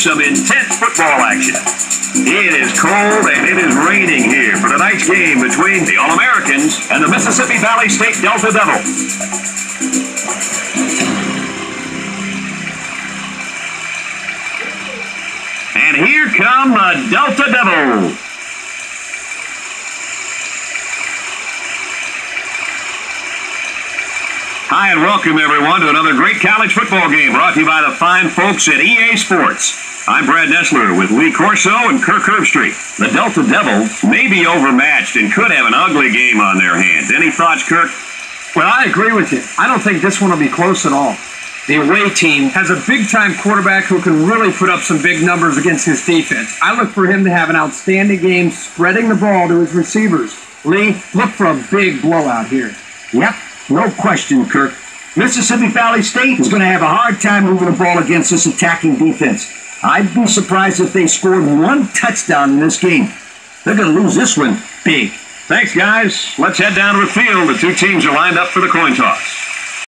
some intense football action. It is cold and it is raining here for tonight's game between the All-Americans and the Mississippi Valley State Delta Devils. And here come the Delta Devils. Hi and welcome everyone to another great college football game brought to you by the fine folks at EA Sports. I'm Brad Nessler with Lee Corso and Kirk Herbstreit. The Delta Devils may be overmatched and could have an ugly game on their hands. Any thoughts, Kirk? Well, I agree with you. I don't think this one will be close at all. The away team has a big time quarterback who can really put up some big numbers against his defense. I look for him to have an outstanding game spreading the ball to his receivers. Lee, look for a big blowout here. Yep, no question, Kirk. Mississippi Valley State is going to have a hard time moving the ball against this attacking defense. I'd be surprised if they scored one touchdown in this game. They're going to lose this one big. Thanks, guys. Let's head down to the field. The two teams are lined up for the coin toss.